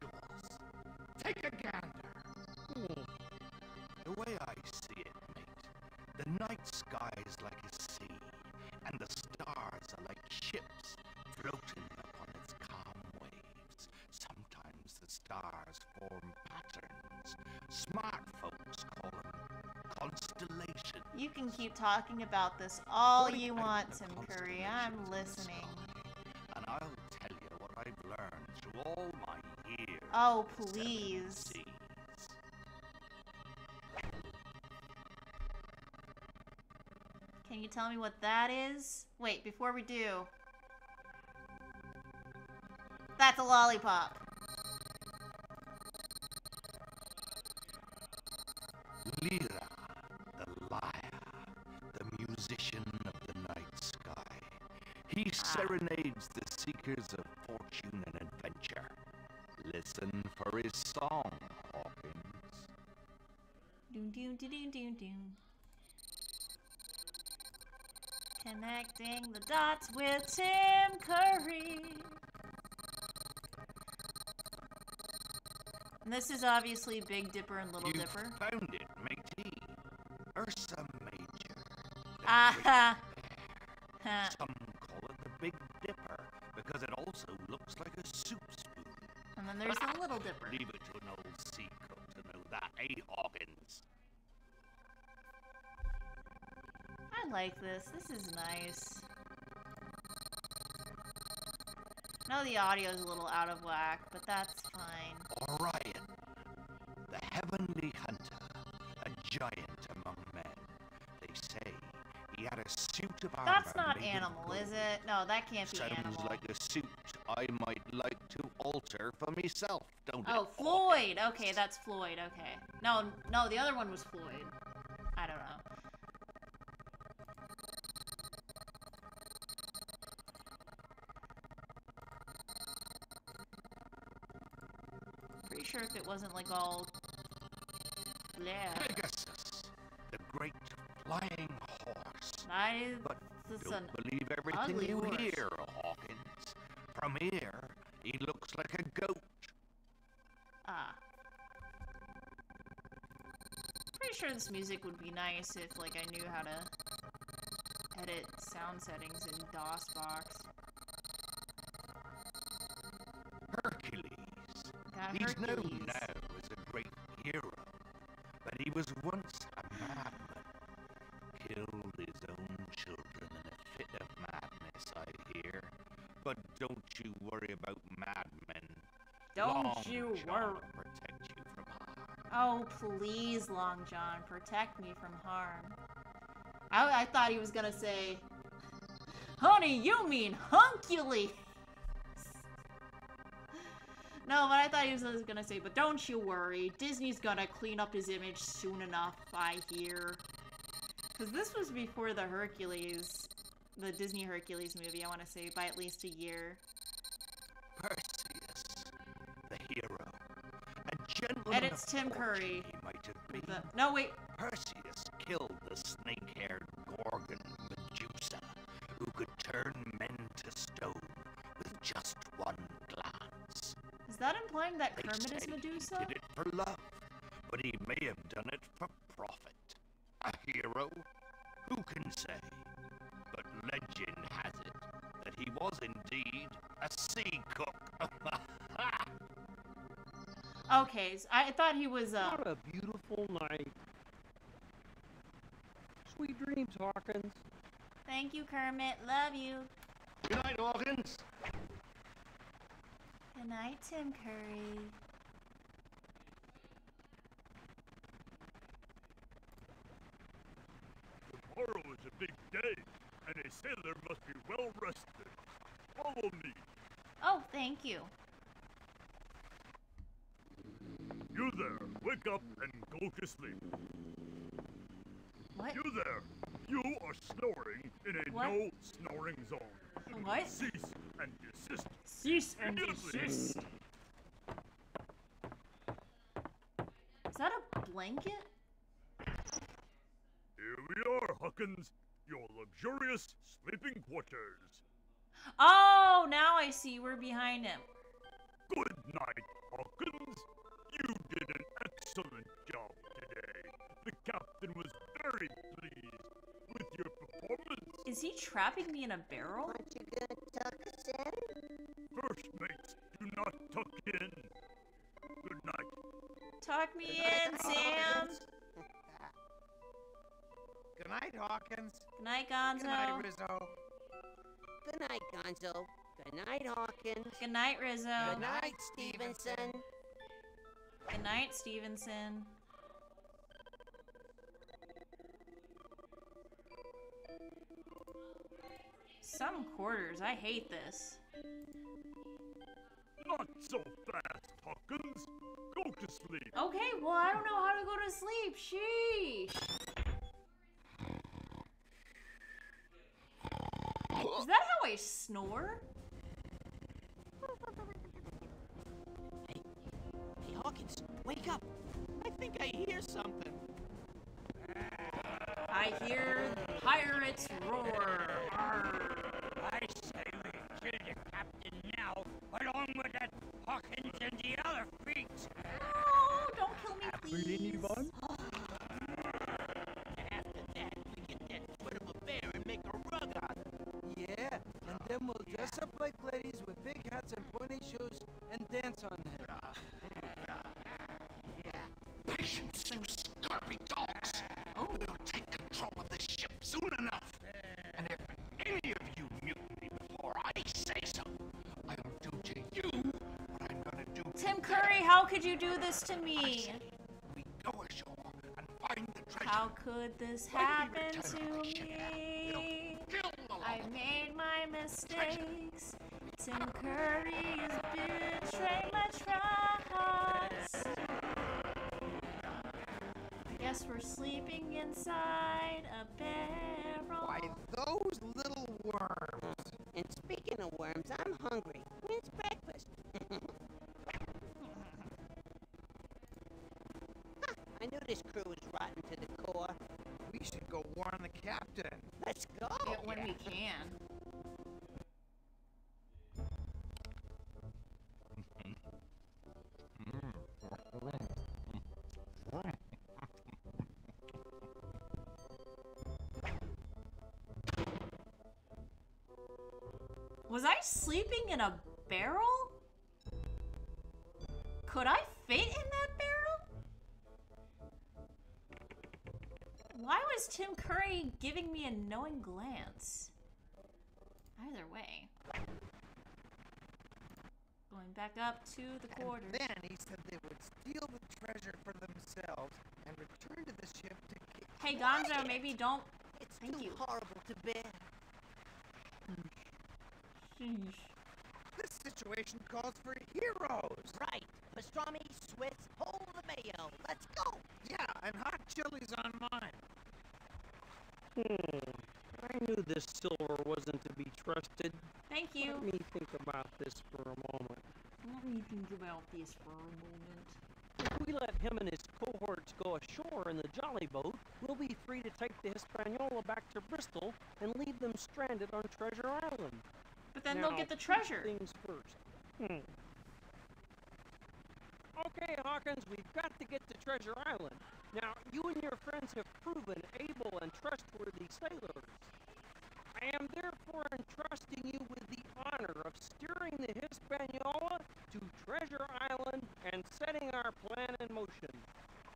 You can keep talking about this all you want, Tim Curry. I'm
constellations in the
listening.
And I'll tell you what I've learned through all my years.
Oh, please. Can you tell me what that is? Wait, before we do. That's a lollipop.
Seekers of fortune and adventure. Listen for his song, Hawkins.
Doom doom doom doom doom. Connecting the dots with Tim Curry. And this is obviously Big Dipper and Little
you
Dipper.
found it, matey. Ursa Major.
Ah
Great
ha.
Some
then there's the Little Dipper.
Leave it to an old sea cook to know that, eh, Hawkins?
I like this. This is nice. No, the audio is a little out of whack, but that's fine.
Orion, the heavenly hunter, a giant among men. They say he had a suit of armor.
That's not animal, is it? No, that can't be
Sounds
animal.
like a suit I might like alter for myself, don't
Oh? Floyd. Okay, that's Floyd. Okay. No, no, the other one was Floyd. I don't know. Pretty sure if it wasn't like all. Yeah.
Pegasus, the great
I.
But
This is
don't believe everything you
horse.
hear, Hawkins. From here, he looks like a goat.
Ah. Pretty sure this music would be nice if, like, I knew how to edit sound settings in DOSBox.
Hercules.
Got
He's known now as a great hero, but he was once a madman. Killed his own children in a fit of madness, I hear. But don't you worry.
Don't
Long
you worry.
protect you from harm.
Oh, please, Long John, protect me from harm. I, I thought he was gonna say, Honey, you mean Huncules! No, but I thought he was gonna say, but don't you worry, Disney's gonna clean up his image soon enough, I hear. Because this was before the Hercules, the Disney Hercules movie, I want to say, by at least a year. Tim Curry.
He might have been.
The, no, wait,
Perseus killed the snake-haired Gorgon Medusa, who could turn men to stone with just one glance.
is that implying that
They
Kermit is
he
Medusa?
did it for love, but he may have done it for profit. A hero? Who can say? But legend has it that he was indeed a sea cook.
Okay, so I thought he was, uh,
What a beautiful night. Sweet dreams, Hawkins.
thank you, Kermit, love you.
Good night, Hawkins.
Good night, Tim Curry.
Tomorrow is a big day, and a sailor must be well rested. Follow me.
Oh, thank you.
You there, wake up and go to sleep.
What?
You there, you are snoring in a
What?
no snoring zone.
What?
Cease and desist.
Cease and desist. Is that a blanket?
Here we are, Hawkins. Your luxurious sleeping quarters.
Oh, now I see. We're behind him.
Good night, Hawkins. You did an excellent job today. The captain was very pleased with your performance.
Is he trapping me in a barrel?
Aren't you gonna tuck us in?
First mates, do not tuck in. Good night.
Talk me in, Sam.
Good night, Hawkins.
Good night, Gonzo.
Good night,
Gonzo.
Rizzo.
Good night, Gonzo. Good night, Hawkins.
Good night, Rizzo.
Good night, Stevenson.
Good night, Stevenson. Some quarters. I hate this.
Not so fast, Hawkins. Go to sleep.
Okay, well, I don't know how to go to sleep. Sheesh. Is that how I snore?
Wake up. I think I hear something.
I hear pirates roar. Arr.
I say we kill the captain now, along with that Hawkins and the other freaks.
Oh, don't kill me, please.
And after that, we get that foot of a bear and make a rug out of it.
Yeah, and then we'll dress up like ladies with big hats and pointy shoes and dance on them.
Could you do this to me?
We go ashore and find the treasure.
How could this happen to
on the ship,
me?
we'll kill the
I made my mistakes. Tim Curry's betrayed my trust. I guess we're sleeping inside a barrel.
Why, those little worms.
And speaking of worms, I'm hungry. When's breakfast? Huh, I knew this crew was rotten to the core.
We should
go warn the captain.
Let's go.
Yeah, when we can. Was I sleeping in a barrel? Could I Tim Curry giving me a knowing glance? Either way. Going back up to the quarters.
And then he said they would steal the treasure for themselves and return to the ship to get.
Hey Gonzo, maybe don't.
It's
Thank
too
you.
horrible to bear.
Sheesh.
This situation calls for heroes.
Right. Pastrami, Swiss, hold the mayo. Let's go.
Yeah, and hot chilies on mine.
Hmm. I knew this silver wasn't to be trusted.
Thank you.
Let me think about this for a moment.
Let me think about this for a moment.
If we let him and his cohorts go ashore in the jolly boat, we'll be free to take the Hispaniola back to Bristol and leave them stranded on Treasure Island.
But then
Now,
they'll get the treasure.
Things first. Hmm. Okay, Hawkins, we've got to get to Treasure Island. Now, you and your friends have proven able and trustworthy sailors. I am therefore entrusting you with the honor of steering the Hispaniola to Treasure Island and setting our plan in motion.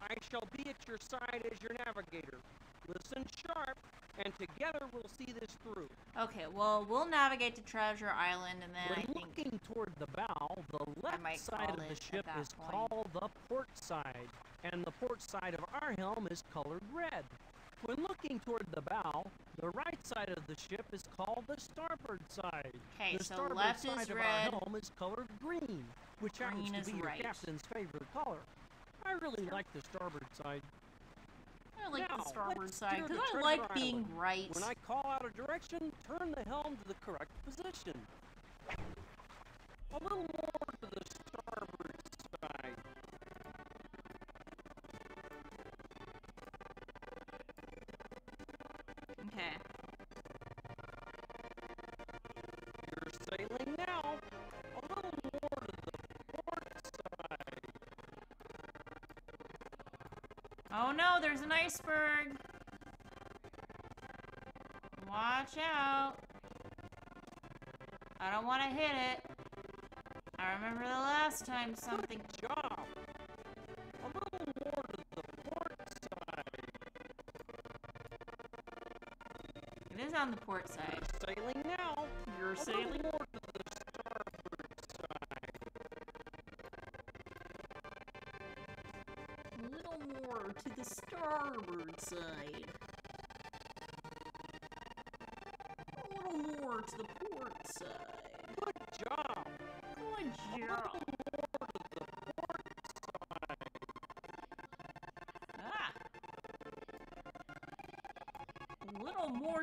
I shall be at your side as your navigator. Listen sharp, and together we'll see this through.
Okay, well, we'll navigate to Treasure Island and then I
When
think.
looking toward the bow, the left side of the ship is
point.
called the port side, and the port side of our helm is colored red. When looking toward the bow, the right side of the ship is called the starboard side.
Okay,
the
so
starboard
left
side
is
of
red.
our helm is colored green, which happens to be your
right.
captain's favorite color. I really like the starboard side.
I like
Now,
the starboard side because I like being
Island.
right.
When I call out a direction, turn the helm to the correct position. A little more to the starboard side.
Okay.
You're sailing now. A little more to the port side.
Oh no, there's an iceberg. Watch out. I don't want to hit it. I remember the last time something.
Good
is on the port side.
Sailing now.
You're
A
sailing.
little more to the starboard side.
A little more to the starboard side. A little more to the port side.
Good job.
Good job.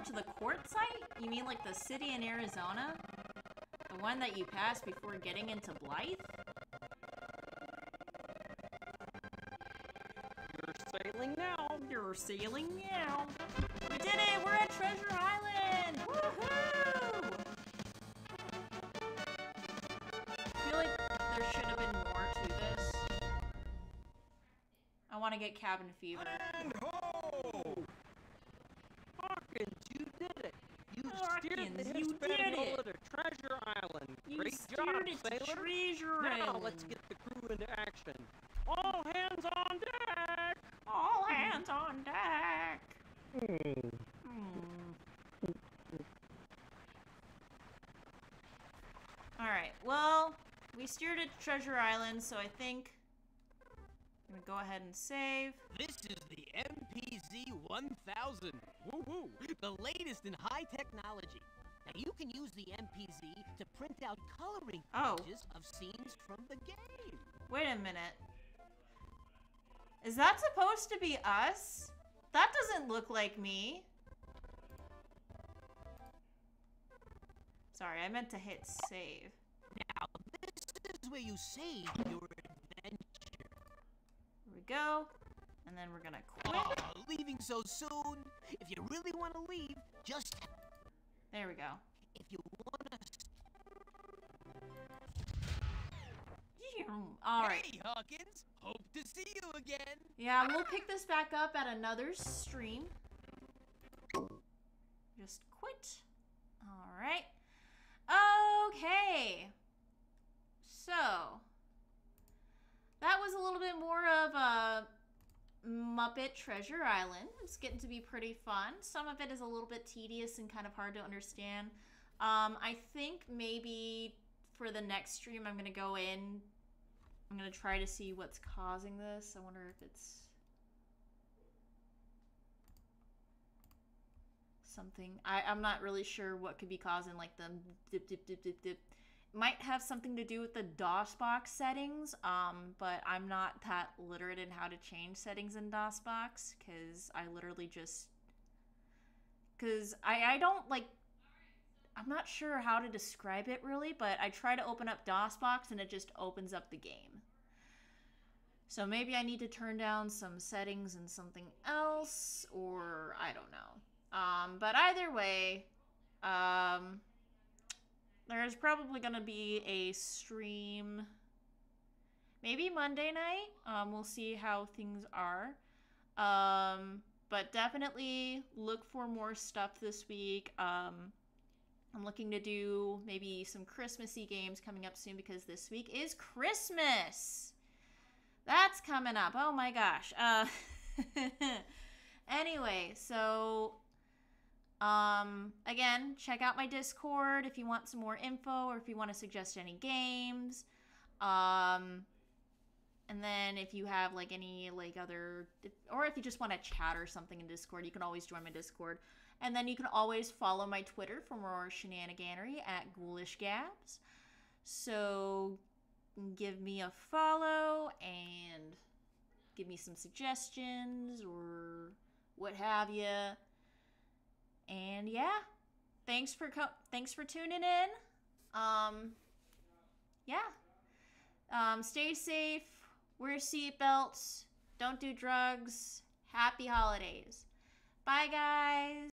To the
Quartzsite? You mean like the city in Arizona? The one that you passed before getting into Blythe?
You're sailing now.
You're sailing now. We did it! We're at Treasure Island! Woohoo! I feel like there should have been more to this. I want to get cabin fever.
And ho!
Hawkins, you did it. You steered
Hawkins,
the
you did
Hispaniola
it.
to Treasure Island.
You
Great
steered
job,
it to
sailor.
Treasure
now
Island.
let's get the crew into action. All hands on deck.
All hands on deck.
Hmm.
Hmm. Alright, well, we steered it to Treasure Island, so I think I'm gonna go ahead and save.
This is the MPZ 1000. Woo woo! The latest in high technology. Now you can use the MPZ to print out coloring
Oh.
pages of scenes from the game.
Wait a minute. Is that supposed to be us? That doesn't look like me. Sorry, I meant to hit save.
Now this is where you save your adventure.
Here we go. And then we're gonna quit.
Oh, leaving so soon? If you really want to leave, just
There we go.
if you want to.
All right.
Hey, Hawkins. Hope to see you again.
Yeah, we'll pick this back up at another stream. Just quit. All right. Okay. So, that was a little bit more Muppet Treasure Island. It's getting to be pretty fun. Some of it is a little bit tedious and kind of hard to understand. Um, I think maybe for the next stream, I'm going to go in. I'm going to try to see what's causing this. I wonder if it's something. I, I'm not really sure what could be causing like the dip, dip, dip, dip, dip. Might have something to do with the DOSBox settings, um, but I'm not that literate in how to change settings in DOSBox because I literally just because I I don't like I'm not sure how to describe it really, but I try to open up DOSBox and it just opens up the game. So maybe I need to turn down some settings and something else, or I don't know. Um, but either way, um, there's probably gonna be a stream, maybe Monday night. Um, we'll see how things are. Um, but definitely look for more stuff this week. Um, I'm looking to do maybe some Christmassy games coming up soon because this week is Christmas. That's coming up. Oh my gosh. Uh anyway, so um again, check out my Discord if you want some more info or if you want to suggest any games. Um and then if you have like any like other or if you just want to chat or something in Discord, you can always join my Discord. And then you can always follow my Twitter for more shenaniganery at Ghoulish Gabs. So give me a follow and give me some suggestions or what have you. And yeah, thanks for co- thanks for tuning in. Um, yeah. Um, stay safe. Wear seatbelts. Don't do drugs. Happy holidays. Bye, guys.